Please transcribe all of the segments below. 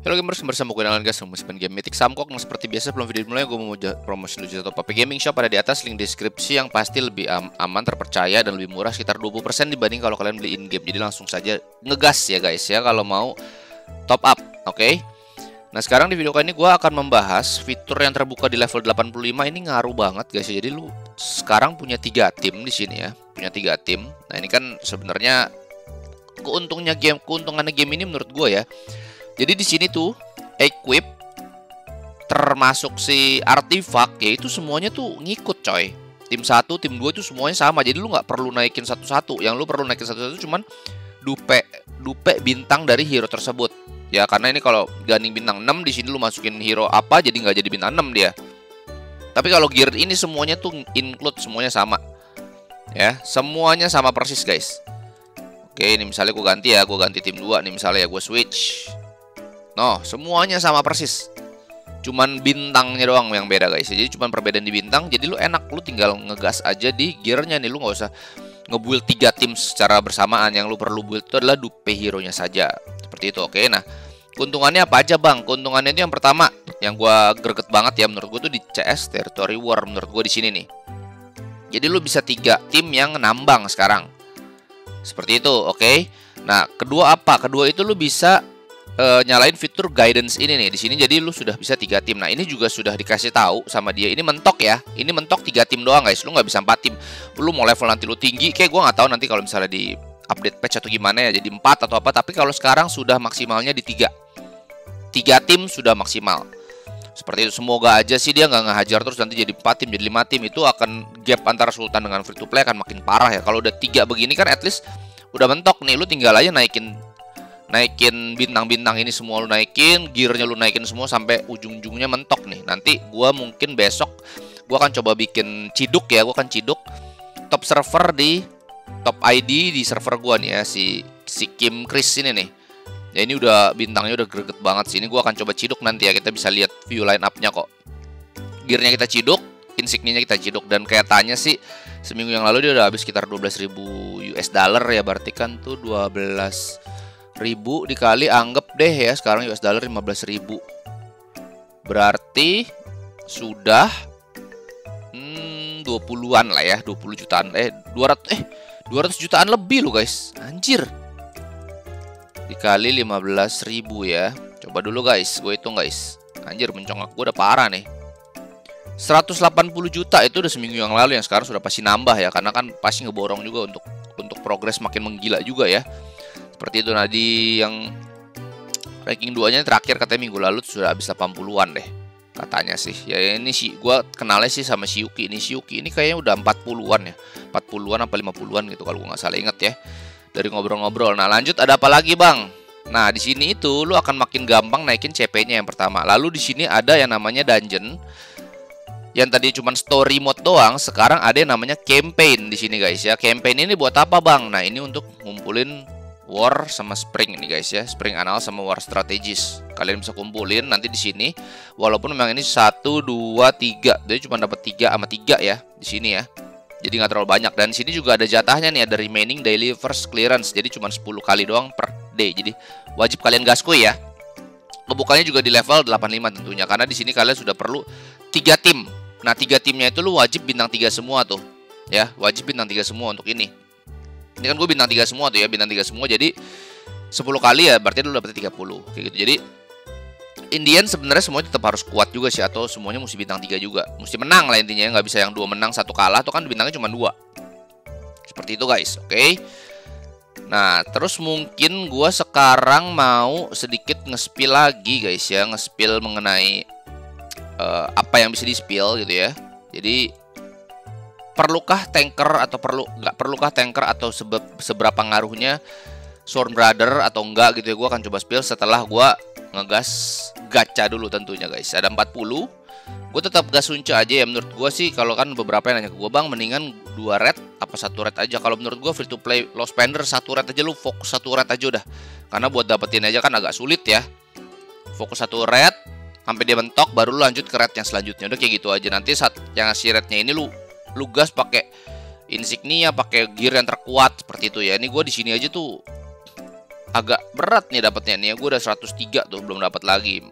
Halo gamers, bersama gue dengan guys. Masih main game Mythic Samkok Nah seperti biasa sebelum video dimulai Gue mau promosi lucu atau Papi Gaming Shop. Ada di atas link deskripsi yang pasti lebih am aman, terpercaya Dan lebih murah sekitar 20% dibanding kalau kalian beli in-game. Jadi langsung saja ngegas ya guys ya Kalau mau top up, oke? Okay? Nah sekarang di video kali ini gue akan membahas Fitur yang terbuka di level 85 ini ngaruh banget guys ya. Jadi lu sekarang punya tiga tim di sini ya. Punya tiga tim. Nah ini kan sebenarnya Keuntungnya game, keuntungannya game ini menurut gue ya jadi di sini tuh equip termasuk si artifak ya itu semuanya tuh ngikut coy. Tim 1, tim 2 itu semuanya sama. Jadi lu nggak perlu naikin satu-satu. Yang lu perlu naikin satu-satu cuman dupe dupe bintang dari hero tersebut. Ya karena ini kalau ganding bintang 6 di sini lu masukin hero apa jadi nggak jadi bintang 6 dia. Tapi kalau gear ini semuanya tuh include semuanya sama. Ya, semuanya sama persis guys. Oke, ini misalnya gue ganti ya, gue ganti tim 2 nih misalnya ya gue switch No, semuanya sama persis. Cuman bintangnya doang yang beda guys. Jadi cuman perbedaan di bintang. Jadi lu enak, lu tinggal ngegas aja di gearnya nih. Lu nggak usah ngebuild tiga tim secara bersamaan. Yang lu perlu build itu adalah dupe hero-nya saja. Seperti itu. Oke, nah keuntungannya apa aja bang? Keuntungannya itu yang pertama, yang gua greget banget ya menurut gua tuh di CS Territory War menurut gua di sini nih. Jadi lu bisa tiga tim yang nambang sekarang. Seperti itu, oke? Nah, kedua apa? Kedua itu lu bisa uh, nyalain fitur guidance ini nih. Di sini jadi lu sudah bisa tiga tim. Nah ini juga sudah dikasih tahu sama dia ini mentok ya. Ini mentok tiga tim doang guys. Lu nggak bisa empat tim. Lu mau level nanti lu tinggi kayak gue nggak tahu nanti kalau misalnya di update patch atau gimana ya jadi empat atau apa. Tapi kalau sekarang sudah maksimalnya di tiga. Tiga tim sudah maksimal. Seperti itu. Semoga aja sih dia nggak ngehajar terus nanti jadi empat tim jadi lima tim. Itu akan gap antara Sultan dengan free to play akan makin parah ya. Kalau udah tiga begini kan at least udah mentok nih. Lu tinggal aja naikin naikin bintang-bintang ini semua lu naikin, gearnya lu naikin semua sampai ujung-ujungnya mentok nih. Nanti gua mungkin besok gua akan coba bikin ciduk ya, gua akan ciduk top server di top ID di server gua nih ya si si Kim Chris ini nih. Ya ini udah bintangnya udah greget banget sih. Ini gua akan coba ciduk nanti ya. Kita bisa lihat view line up-nya kok. Gearnya kita ciduk, insigninya kita ciduk dan kayak tanya sih seminggu yang lalu dia udah habis sekitar 12.000 US dollar ya berarti kan tuh 12 ribu dikali anggap deh ya sekarang US dollar 15 ribu. Berarti sudah hmm, 20-an lah ya 20 jutaan eh 200 eh 200 jutaan lebih loh guys. Anjir. Dikali 15 ribu ya. Coba dulu guys gue hitung guys. Anjir mencongak gue udah parah nih. 180 juta itu udah seminggu yang lalu yang sekarang sudah pasti nambah ya karena kan pasti ngeborong juga untuk untuk progres makin menggila juga ya seperti itu nah di yang ranking 2 nya terakhir katanya minggu lalu sudah habis 80-an deh katanya sih. Ya ini sih gua kenalnya sih sama si Yuki. Ini si Yuki ini kayaknya udah 40-an ya 40-an apa 50-an gitu kalau gua nggak salah inget ya dari ngobrol-ngobrol. Nah lanjut ada apa lagi bang? Nah di sini itu lu akan makin gampang naikin CP-nya yang pertama. Lalu di sini ada yang namanya dungeon yang tadi cuma story mode doang, sekarang ada yang namanya campaign di sini guys ya. Campaign ini buat apa bang? Nah ini untuk ngumpulin War sama Spring ini guys ya, Spring Anal sama War Strategis. Kalian bisa kumpulin nanti di sini. Walaupun memang ini satu dua tiga, jadi cuma dapat tiga sama tiga ya di sini ya. Jadi nggak terlalu banyak dan di sini juga ada jatahnya nih ada remaining daily first clearance. Jadi cuma 10 kali doang per day. Jadi wajib kalian gaskui ya. Ngebukanya juga di level 85 tentunya karena di sini kalian sudah perlu tiga tim. Nah, tiga timnya itu lu wajib bintang tiga semua tuh. Ya, wajib bintang tiga semua untuk ini. Ini kan gue bintang 3 semua tuh ya, bintang 3 semua. Jadi 10 kali ya berarti lu dapet 30 kayak gitu. Jadi Indian sebenarnya semuanya tetap harus kuat juga sih atau semuanya mesti bintang 3 juga. Mesti menang lah intinya nggak bisa yang dua menang satu kalah tuh kan bintangnya cuma dua. Seperti itu guys, oke. Okay? Nah, terus mungkin gue sekarang mau sedikit nge-spill lagi guys ya, nge-spill mengenai uh, apa yang bisa di-spill gitu ya. Jadi perlukah tanker atau perlu nggak perlukah tanker atau sebab seberapa ngaruhnya Storm Brother atau enggak gitu ya? Gue akan coba spill setelah gue ngegas gacha dulu tentunya guys. Ada 40 gue tetap gas sunca aja ya. Menurut gue sih kalau kan beberapa yang nanya ke gue bang mendingan dua red apa satu red aja? Kalau menurut gue free to play low spender satu red aja lu fokus satu red aja udah. Karena buat dapetin aja kan agak sulit ya. Fokus satu red sampai dia mentok baru lu lanjut ke red yang selanjutnya. Udah kayak gitu aja. Nanti saat yang ngasih rednya ini lu lu gas pakai insignia pakai gear yang terkuat seperti itu ya ini gue di sini aja tuh agak berat nih dapatnya nih. Gue udah 103 tuh belum dapat lagi.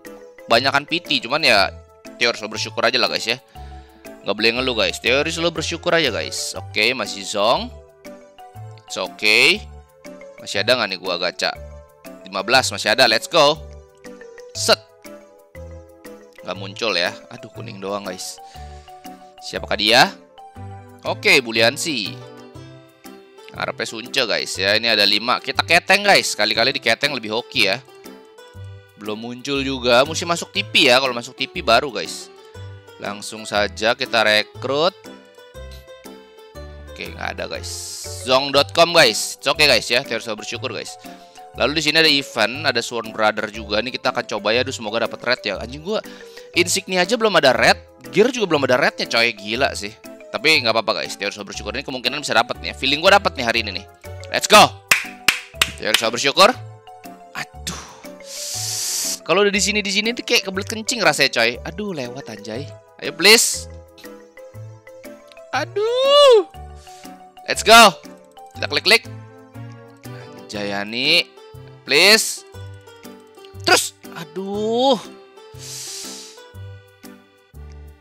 Banyakan PT cuman ya teori selalu bersyukur aja lah guys ya. Gak boleh ngeluh guys. Teori selalu bersyukur aja guys. Oke, masih zong. It's okay. Masih ada nggak nih gua gacha? 15 masih ada. Let's go. Set. Gak muncul ya. Aduh, kuning doang guys. Siapakah dia? Oke, Buliansi. Ngarepe sunce guys ya. Ini ada 5. Kita keteng guys. Kali-kali di keteng lebih hoki ya. Belum muncul juga. Mesti masuk TV ya. Kalau masuk TV baru guys. Langsung saja kita rekrut. Oke, nggak ada guys. Zong.com guys. Oke okay, guys ya. Terus bersyukur guys. Lalu di sini ada event, ada Sworn Brother juga. Ini kita akan coba ya. Aduh, semoga dapat red ya. Anjing gua insignia aja belum ada red. Gear juga belum ada rednya coy. Gila sih. Tapi nggak apa-apa guys. Teori bersyukur ini kemungkinan bisa dapat nih. Feeling gue dapat nih hari ini nih. Let's go. Teori bersyukur. Aduh. Kalau udah di sini di sini tuh kayak kebelet kencing rasanya coy. Aduh lewat anjay. Ayo please. Aduh. Let's go. Kita klik-klik. Jayani. Please. Terus. Aduh.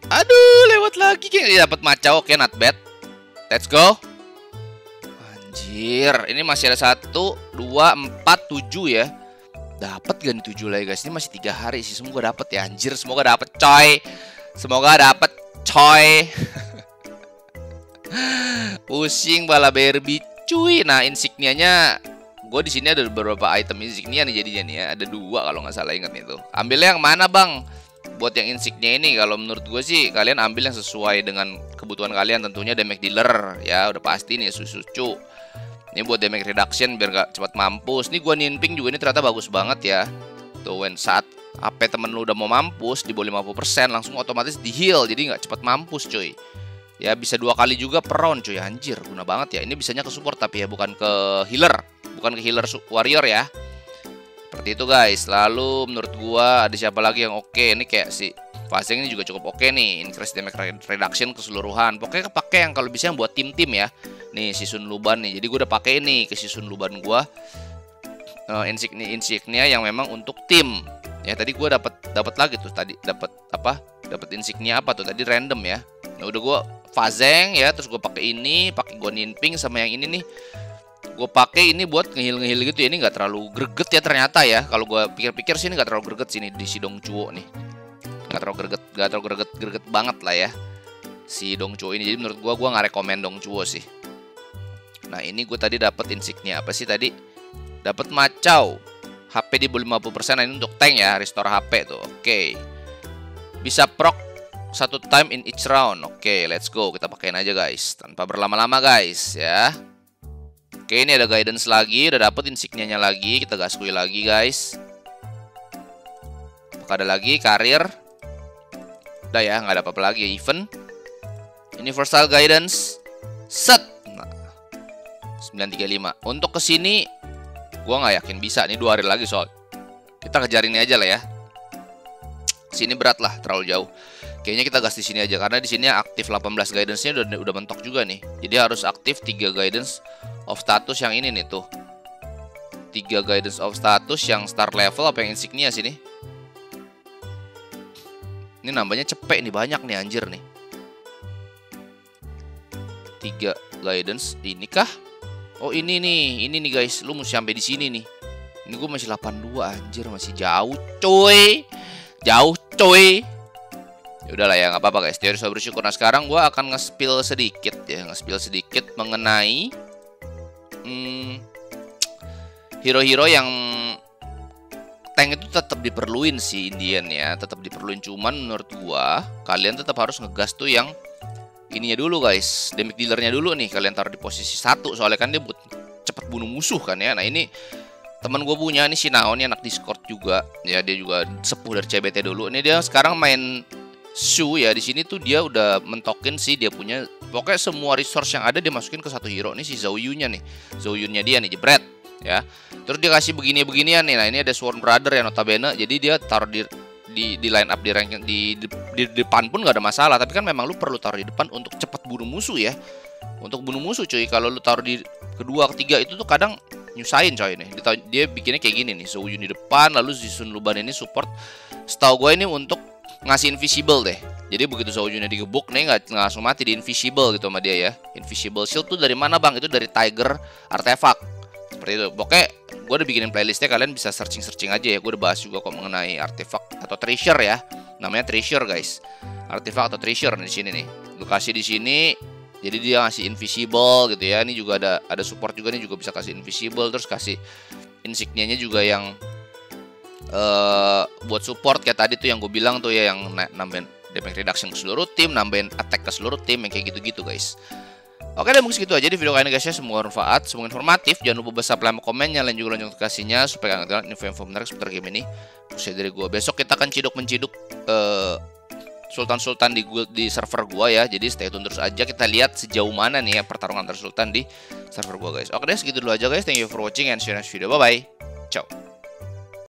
Aduh, lewat lagi kayak dapat macau. Oke, not bad. Let's go. Anjir, ini masih ada satu, dua, empat, tujuh ya. Dapat gak tujuh lagi guys? Ini masih tiga hari sih. Semoga dapat ya. Anjir, semoga dapat coy. Semoga dapat coy. Pusing bala Barbie cuy. Nah, insignianya gue di sini ada beberapa item insignia nih jadinya nih ya. Ada dua kalau nggak salah ingat itu. Ambilnya yang mana bang? Buat yang insignia ini kalau menurut gue sih kalian ambil yang sesuai dengan kebutuhan kalian. Tentunya damage dealer ya udah pasti nih susu cu. Ini buat damage reduction biar gak cepat mampus. Ini gue ninping juga ini ternyata bagus banget ya. Tuh when saat AP temen lu udah mau mampus di bawah 50% langsung otomatis di heal jadi nggak cepat mampus cuy. Ya bisa dua kali juga per round cuy. Anjir guna banget ya. Ini bisanya ke support tapi ya bukan ke healer. Bukan ke healer warrior ya seperti itu guys. Lalu menurut gua ada siapa lagi yang oke? Okay? Ini kayak si Fasing ini juga cukup oke okay nih. Increase damage reduction keseluruhan. Pokoknya kepake yang kalau bisa yang buat tim-tim ya. Nih si Sun Luban nih. Jadi gua udah pakai ini ke si Sun Luban gua. Uh, insignia insignia yang memang untuk tim. Ya tadi gua dapat dapat lagi tuh tadi dapat apa? Dapat insignia apa tuh tadi random ya. Nah udah gua Fazeng ya, terus gue pakai ini, pakai gue Ninping sama yang ini nih gue pakai ini buat ngehil-ngehil gitu ya ini nggak terlalu greget ya ternyata ya. Kalau gue pikir-pikir sih ini nggak terlalu greget sini di si Dong Chuo nih. Nggak terlalu greget nggak terlalu greget greget banget lah ya si Dong Chuo ini. Jadi menurut gue gue nggak rekomend Dong Chuo sih. Nah ini gue tadi dapat insignia apa sih tadi? Dapat macau. HP di 50% nah ini untuk tank ya restore HP tuh. Oke. Bisa proc satu time in each round. Oke let's go. Kita pakein aja guys. Tanpa berlama-lama guys ya Oke, ini ada guidance lagi, udah dapet insignianya lagi, kita gaskui lagi guys. Apakah ada lagi karir? Udah ya, nggak ada apa-apa lagi event. Universal guidance set. Nah, 935. Untuk ke sini, gua nggak yakin bisa nih dua hari lagi soal. Kita kejar ini aja lah ya. Sini berat lah, terlalu jauh. Kayaknya kita gas di sini aja karena di sini aktif 18 guidance-nya udah udah mentok juga nih. Jadi harus aktif 3 guidance of status yang ini nih tuh. 3 guidance of status yang start level apa yang insignia sini? Ini nambahnya cepet nih banyak nih anjir nih. 3 guidance ini kah? Oh ini nih, ini nih guys, lu mesti sampai di sini nih. Ini gue masih 82 anjir, masih jauh coy. Jauh coy. Ya udahlah ya nggak apa-apa guys. Teori soal bersyukur. Nah sekarang gue akan nge-spill sedikit ya, nge-spill sedikit mengenai hero-hero hmm, yang tank itu tetap diperluin sih Indian ya, tetap diperluin. Cuman menurut gua kalian tetap harus ngegas tuh yang ininya dulu guys, damage dealernya dulu nih kalian taruh di posisi satu soalnya kan dia buat cepat bunuh musuh kan ya. Nah ini teman gue punya nih si Naon anak Discord juga ya dia juga sepuh dari CBT dulu. Ini dia sekarang main Shu ya di sini tuh dia udah mentokin sih dia punya pokoknya semua resource yang ada dia masukin ke satu hero nih si Zhou Yu nya nih Zhou Yu nya dia nih jebret ya terus dia kasih begini-beginian nih nah ini ada Sworn Brother yang notabene jadi dia taruh di di, di line up di ranking di, di, di depan pun gak ada masalah tapi kan memang lu perlu taruh di depan untuk cepat bunuh musuh ya untuk bunuh musuh cuy kalau lu taruh di kedua ketiga itu tuh kadang nyusahin coy nih. Dia, dia bikinnya kayak gini nih. Soyun di depan, lalu Zisun Luban ini support. Setahu gue ini untuk ngasih invisible deh. Jadi begitu Soyunnya digebuk nih nggak langsung mati di invisible gitu sama dia ya. Invisible shield tuh dari mana bang? Itu dari Tiger artefak. Seperti itu. Pokoknya gue udah bikinin playlistnya kalian bisa searching searching aja ya. Gue udah bahas juga kok mengenai artefak atau treasure ya. Namanya treasure guys. Artefak atau treasure di sini nih. Lokasi di sini jadi dia ngasih invisible gitu ya ini juga ada ada support juga nih juga bisa kasih invisible terus kasih insignianya juga yang uh, buat support kayak tadi tuh yang gue bilang tuh ya yang nambahin damage reduction ke seluruh tim nambahin attack ke seluruh tim yang kayak gitu-gitu guys Oke deh mungkin segitu aja di video kali ini guys ya Semoga bermanfaat, semoga informatif Jangan lupa besar like, komen, nyalain juga lonceng notifikasinya Supaya kalian info-info menarik seputar game ini Terus dari gue Besok kita akan ciduk menciduk uh, sultan-sultan di di server gua ya. Jadi stay tune terus aja kita lihat sejauh mana nih ya pertarungan antar sultan di server gua guys. Oke deh segitu dulu aja guys. Thank you for watching and share next video. Bye bye. Ciao.